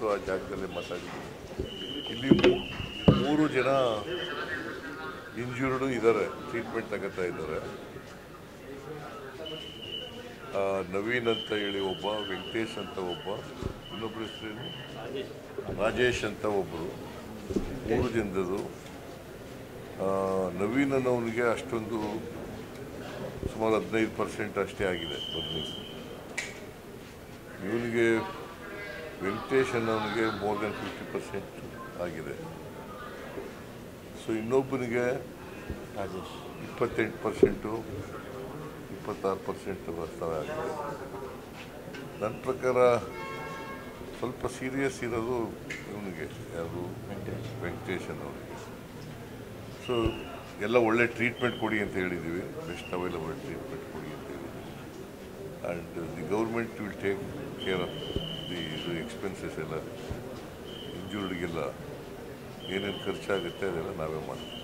ಇವತ್ತು ಆ ಜಾಗದಲ್ಲಿ ಮಾತಾಡಿದ್ದೀನಿ ಇಲ್ಲಿ ಮೂರು ಜನ ಇಂಜೂರ್ಡು ಇದ್ದಾರೆ ಟ್ರೀಟ್ಮೆಂಟ್ ತಗೋತಾ ಇದ್ದಾರೆ ನವೀನ್ ಅಂತ ಹೇಳಿ ಒಬ್ಬ, ವೆಂಕಟೇಶ್ ಅಂತ ಒಬ್ಬ ಇನ್ನೊಬ್ಬರು ಹೆಸರೇನು ರಾಜೇಶ್ ಅಂತ ಒಬ್ಬರು ಮೂರು ಜನದ್ದು ನವೀನ್ ಅನ್ನೋನಿಗೆ ಅಷ್ಟೊಂದು ಸುಮಾರು ಹದಿನೈದು ಪರ್ಸೆಂಟ್ ಅಷ್ಟೇ ಆಗಿದೆ ಬದಲಿ ಇವನಿಗೆ ವೆಂಕಟೇಶ್ ಅನ್ನೋನಿಗೆ ಮೋರ್ ದೆನ್ ಫಿಫ್ಟಿ ಪರ್ಸೆಂಟ್ ಆಗಿದೆ. ಸೊ ಇನ್ನೊಬ್ಬನಿಗೆ ರಾಜೇಶ್. ಇಪ್ಪತ್ತೆಂಟು ಪರ್ಸೆಂಟು ಇಪ್ಪತ್ತಾರು ಪರ್ಸೆಂಟು ಬರ್ತಾರೆ ಆಗಿದೆ. ನನ್ನ ಪ್ರಕಾರ ಸ್ವಲ್ಪ ಸೀರಿಯಸ್ ಇರೋದು ಇವನಿಗೆ ಯಾರು ವೆಂಕಟೇಶ್. ಅವನಿಗೆ ಅನ್ನೋರಿಗೆ ಸೊ ಎಲ್ಲ ಒಳ್ಳೆ ಟ್ರೀಟ್ಮೆಂಟ್ ಕೊಡಿ ಅಂತ ಹೇಳಿದ್ದೀವಿ ಬೆಸ್ಟ್ ಅವೈಲಬಲ್ ಟ್ರೀಟ್ಮೆಂಟ್ ಕೊಡಿ ಅಂತ ಹೇಳಿದ್ದೀವಿ and the government will take care of ಇದು ಎಕ್ಸ್ಪೆನ್ಸಸ್ ಎಲ್ಲ ಇಂಜೂರ್ಡ್ಗೆಲ್ಲ ಏನೇನು ಖರ್ಚಾಗುತ್ತೆ ಅದೆಲ್ಲ ನಾವೇ ಮಾಡ್ತೀವಿ.